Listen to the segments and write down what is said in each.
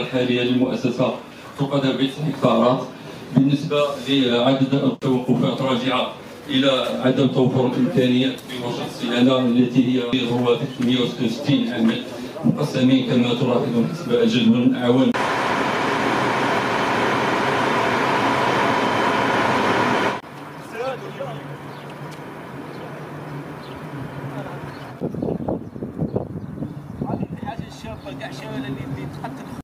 الحالية للمؤسسة تقدر بتسع هكتارات بالنسبة لعدد التوقفات راجعة إلى عدم توفر الإمكانيات في ورشة الصيانة التي هي هو 366 عامل مقسمين كما تلاحظون حسب الجدول أعوام الحاجة الشابة كاع اللي تقتل.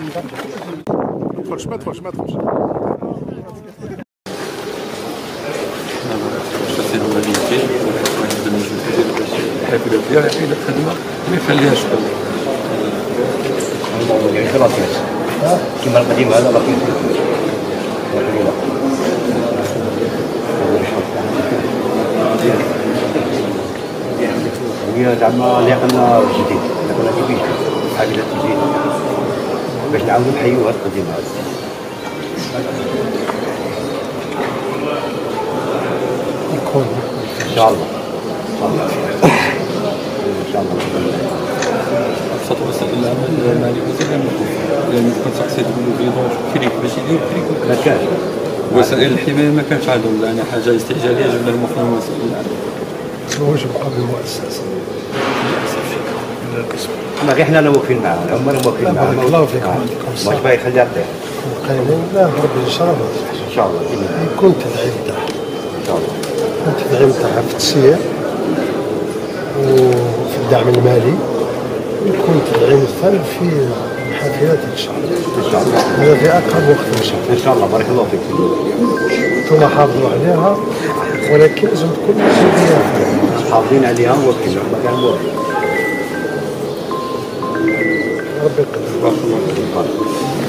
ما ما تدخلش ما تدخلش الحافله ديالها حافله خدمه ما يخليهاش هي زعما لقنا جديد لقنا جديد حاجة جديد باش نعاودوا نحيوا هذا القديم هذا يكون إن شاء الله. إن شاء الله. ان شاء الله وسائل العمل المالي وسائل لأن كنت تقصد تقولوا فيدونج كريك باش يدير كريك ما كانش وسائل الحماية ما كانش عندهم يعني حاجة استعجالية جبنا المخرج وسائل العمل واجب قبل المؤسسه ما غير حنا واقفين معاه هما اللي واقفين معاه الله الصحة. واش باغي يخليها قايلين لا ربي إن شاء الله. إن شاء الله. يكون تدعيم تاعها إن شاء الله. التدعيم تاعها في التسيير وفي الدعم المالي. ويكون تدعيم الفن في الحافلات إن شاء الله. إن شاء الله. هذا في أقرب وقت إن شاء الله. إن شاء الله. بارك الله فيك. أنتم حافظوا عليها. ولكن لازم تكون مسؤوليه حافظين عليها وواقفين ما كان واقفين ربي يقدر بارك الله فيك